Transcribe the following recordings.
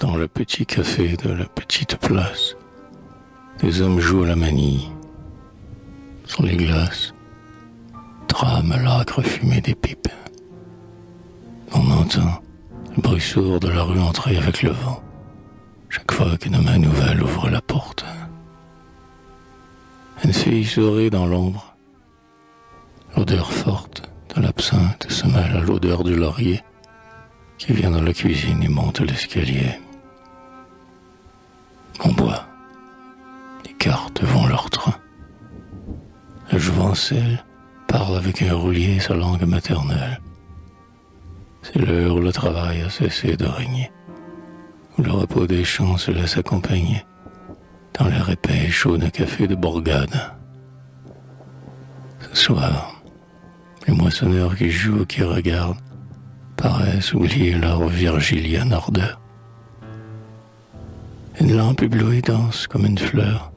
Dans le petit café de la petite place, des hommes jouent à la manille. Sur les glaces, trame l'âcre fumée des pipes. On entend le bruit sourd de la rue entrer avec le vent, chaque fois qu'une main nouvelle ouvre la porte. Une fille sourit dans l'ombre. L'odeur forte de l'absinthe se mêle à l'odeur du laurier qui vient dans la cuisine et monte l'escalier. On boit. Les cartes vont leur train. Le jouvencelle parle avec un roulier sa langue maternelle. C'est l'heure où le travail a cessé de régner, où le repos des champs se laisse accompagner dans l'air épais et chaud d'un café de Bourgade. Ce soir, les moissonneurs qui jouent, qui regardent, paraissent oublier leur virgilienne ardeur. Lampe éblouie danse comme une fleur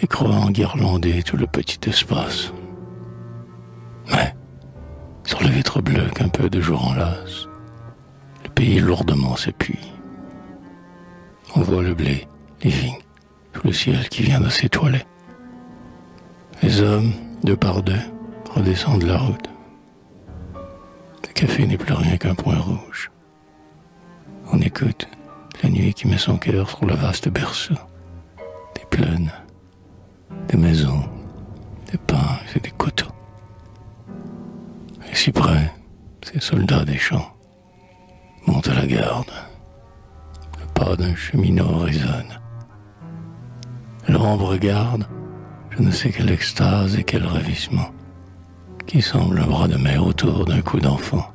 et croit enguirlander tout le petit espace. Mais, sur le vitre bleu qu'un peu de jour enlace, le pays lourdement s'épuise. On voit le blé, les vignes, tout le ciel qui vient de s'étoiler. Les hommes, deux par deux, redescendent la route. Le café n'est plus rien qu'un point rouge. On écoute la nuit qui met son cœur sur le vaste berceau. Des plaines, des maisons, des pins et des coteaux. Les cyprès, ces soldats des champs, montent à la garde. Le pas d'un cheminot résonne. L'ombre regarde, je ne sais quelle extase et quel ravissement, qui semble un bras de mer autour d'un cou d'enfant.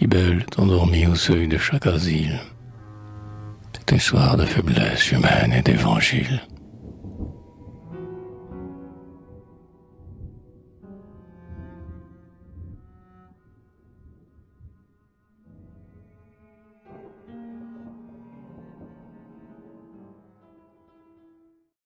Si belle, endormie au seuil de chaque asile. C'est un soir de faiblesse humaine et d'évangile.